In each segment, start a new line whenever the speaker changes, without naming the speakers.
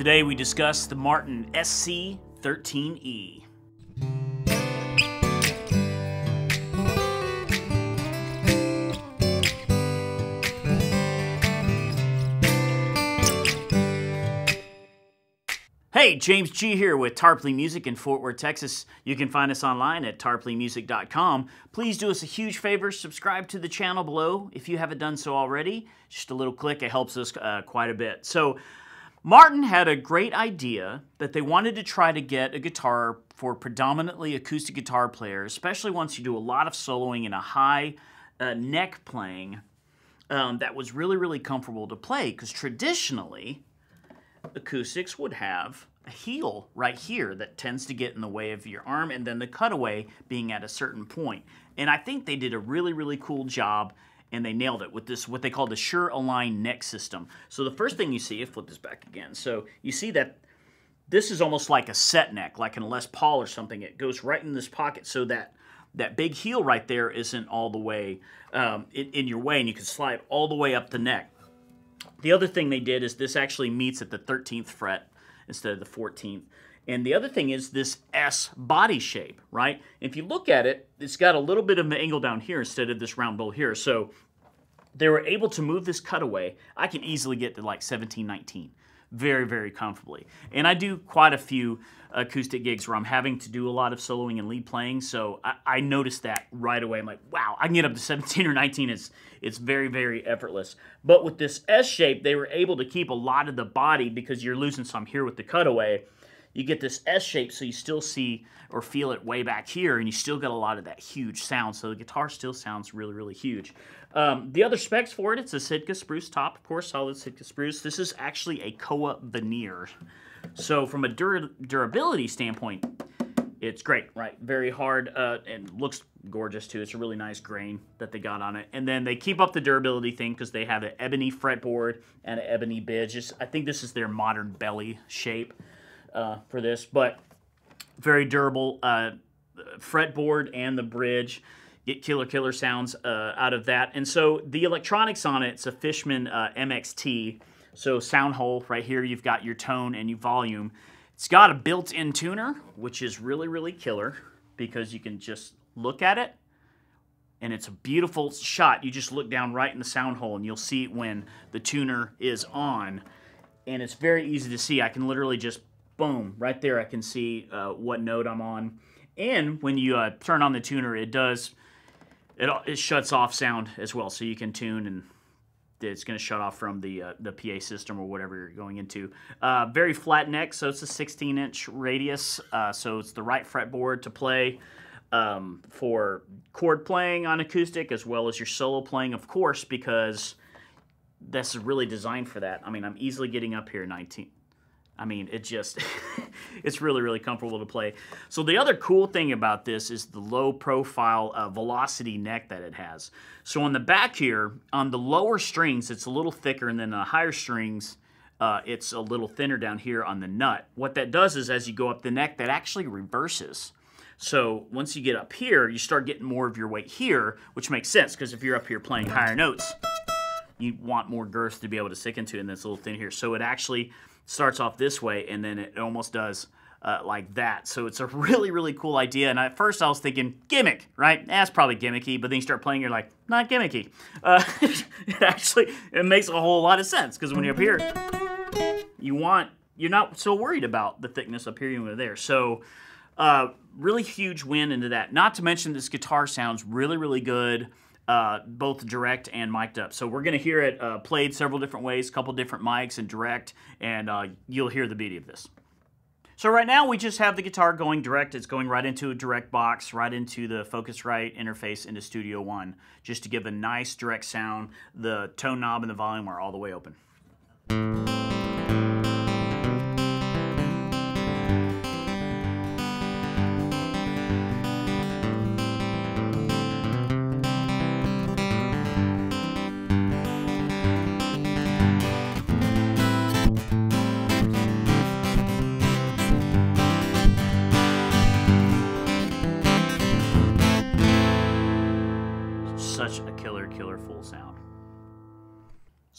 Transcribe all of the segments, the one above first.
Today we discuss the Martin SC13E. Hey, James G here with Tarpley Music in Fort Worth, Texas. You can find us online at tarpleymusic.com. Please do us a huge favor, subscribe to the channel below if you haven't done so already. Just a little click, it helps us uh, quite a bit. So, Martin had a great idea that they wanted to try to get a guitar for predominantly acoustic guitar players, especially once you do a lot of soloing and a high uh, neck playing um, that was really, really comfortable to play because traditionally, acoustics would have a heel right here that tends to get in the way of your arm and then the cutaway being at a certain point. And I think they did a really, really cool job and they nailed it with this, what they call the Sure Align neck system. So the first thing you see, if flip this back again. So you see that this is almost like a set neck, like in a Les Paul or something. It goes right in this pocket so that that big heel right there isn't all the way um, in, in your way and you can slide all the way up the neck. The other thing they did is this actually meets at the 13th fret instead of the 14th. And the other thing is this S body shape, right? If you look at it, it's got a little bit of an angle down here instead of this round bowl here. So they were able to move this cutaway. I can easily get to like 17, 19 very, very comfortably. And I do quite a few acoustic gigs where I'm having to do a lot of soloing and lead playing, so I, I noticed that right away. I'm like, wow, I can get up to 17 or 19. It's, it's very, very effortless. But with this S shape, they were able to keep a lot of the body because you're losing some here with the cutaway. You get this S shape, so you still see or feel it way back here, and you still get a lot of that huge sound. So the guitar still sounds really, really huge. Um, the other specs for it, it's a Sitka spruce top, of course, solid Sitka spruce. This is actually a Koa veneer. So from a dur durability standpoint, it's great, right? Very hard uh, and looks gorgeous too. It's a really nice grain that they got on it. And then they keep up the durability thing because they have an ebony fretboard and an ebony bridge. Just, I think this is their modern belly shape uh, for this, but very durable uh, fretboard and the bridge get killer killer sounds uh, out of that. And so the electronics on it, it's a Fishman uh, MXT. So sound hole right here, you've got your tone and your volume. It's got a built-in tuner, which is really, really killer because you can just look at it and it's a beautiful shot. You just look down right in the sound hole and you'll see when the tuner is on. And it's very easy to see. I can literally just, boom, right there I can see uh, what note I'm on. And when you uh, turn on the tuner, it does it, it shuts off sound as well, so you can tune and it's going to shut off from the uh, the PA system or whatever you're going into. Uh, very flat neck, so it's a 16 inch radius, uh, so it's the right fretboard to play um, for chord playing on acoustic as well as your solo playing, of course, because this is really designed for that. I mean, I'm easily getting up here 19, I mean, it just, it's really, really comfortable to play. So the other cool thing about this is the low profile uh, velocity neck that it has. So on the back here, on the lower strings, it's a little thicker, and then the higher strings, uh, it's a little thinner down here on the nut. What that does is as you go up the neck, that actually reverses. So once you get up here, you start getting more of your weight here, which makes sense because if you're up here playing higher notes, you want more girth to be able to stick into, and this little thin here. So it actually starts off this way and then it almost does uh, like that. So it's a really, really cool idea. And at first I was thinking gimmick, right? That's probably gimmicky. But then you start playing, you're like, not gimmicky. Uh, it actually, it makes a whole lot of sense because when you're up here, you want, you're not so worried about the thickness up here you there. So uh, really huge win into that. Not to mention this guitar sounds really, really good uh, both direct and mic'd up. So we're going to hear it uh, played several different ways, a couple different mics and direct, and uh, you'll hear the beauty of this. So right now we just have the guitar going direct. It's going right into a direct box, right into the Focusrite interface into Studio One, just to give a nice direct sound. The tone knob and the volume are all the way open.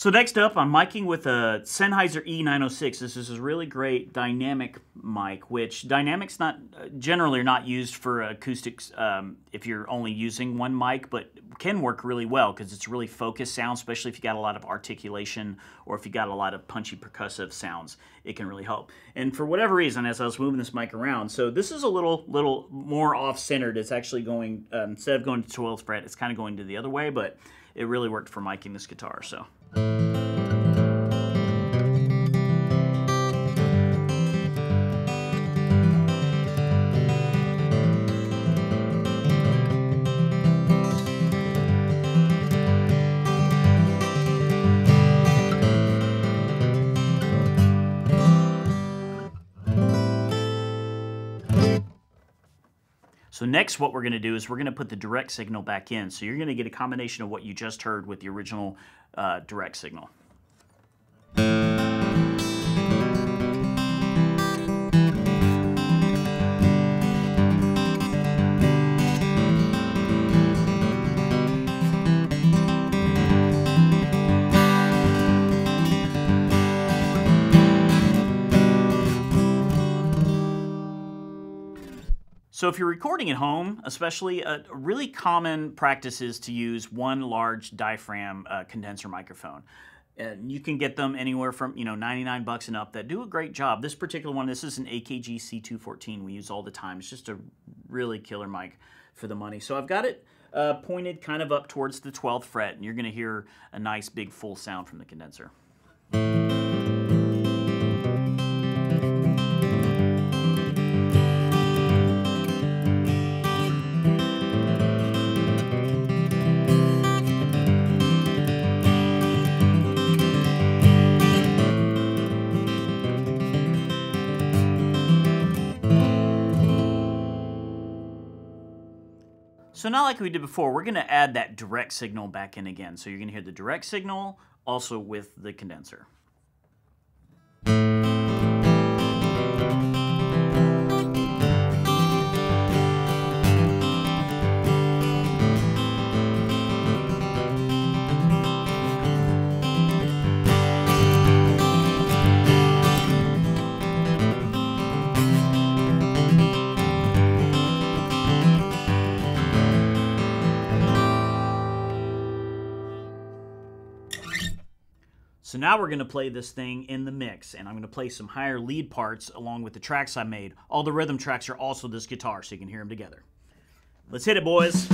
So next up, I'm miking with a Sennheiser E906. This is a really great dynamic mic, which dynamics not generally are not used for acoustics um, if you're only using one mic, but can work really well because it's really focused sound, especially if you got a lot of articulation or if you got a lot of punchy percussive sounds. It can really help. And for whatever reason, as I was moving this mic around, so this is a little little more off-centered. It's actually going um, instead of going to 12th fret, it's kind of going to the other way, but it really worked for miking this guitar. So. So next what we're going to do is we're going to put the direct signal back in. So you're going to get a combination of what you just heard with the original uh, direct signal. So if you're recording at home, especially, a really common practice is to use one large diaphragm uh, condenser microphone. And you can get them anywhere from you know 99 bucks and up that do a great job. This particular one, this is an AKG C214 we use all the time. It's just a really killer mic for the money. So I've got it uh, pointed kind of up towards the 12th fret, and you're going to hear a nice big full sound from the condenser. Not like we did before, we're gonna add that direct signal back in again. So you're gonna hear the direct signal also with the condenser. So now we're going to play this thing in the mix, and I'm going to play some higher lead parts along with the tracks I made. All the rhythm tracks are also this guitar, so you can hear them together. Let's hit it, boys.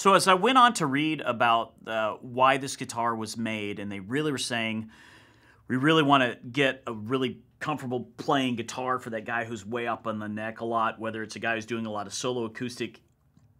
So as I went on to read about uh, why this guitar was made, and they really were saying, we really want to get a really comfortable playing guitar for that guy who's way up on the neck a lot, whether it's a guy who's doing a lot of solo acoustic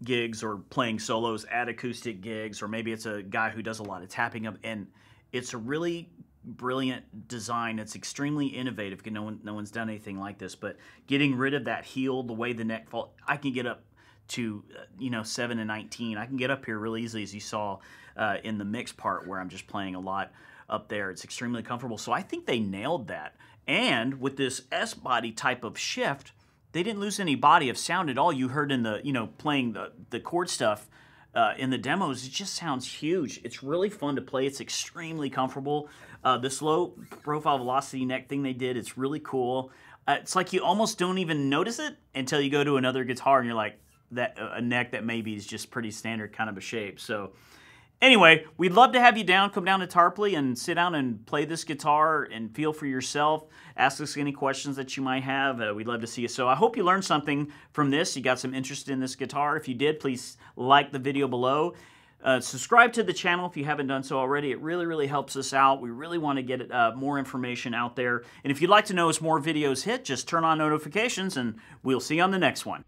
gigs or playing solos at acoustic gigs, or maybe it's a guy who does a lot of tapping up. And it's a really brilliant design. It's extremely innovative. No one, no one's done anything like this. But getting rid of that heel, the way the neck fall, I can get up to you know 7 and 19 i can get up here really easily as you saw uh, in the mix part where i'm just playing a lot up there. It's extremely comfortable. So i think they nailed that. And with this s body type of shift they didn't lose any body of sound at all. You heard in the you know playing the the chord stuff uh, in the demos it just sounds huge. It's really fun to play. It's extremely comfortable. Uh, this low profile velocity neck thing they did it's really cool. Uh, it's like you almost don't even notice it until you go to another guitar and you're like that a neck that maybe is just pretty standard kind of a shape. So anyway, we'd love to have you down. Come down to Tarpley and sit down and play this guitar and feel for yourself. Ask us any questions that you might have. Uh, we'd love to see you. So I hope you learned something from this. You got some interest in this guitar. If you did, please like the video below. Uh, subscribe to the channel if you haven't done so already. It really, really helps us out. We really want to get uh, more information out there. And if you'd like to know as more videos hit, just turn on notifications and we'll see you on the next one.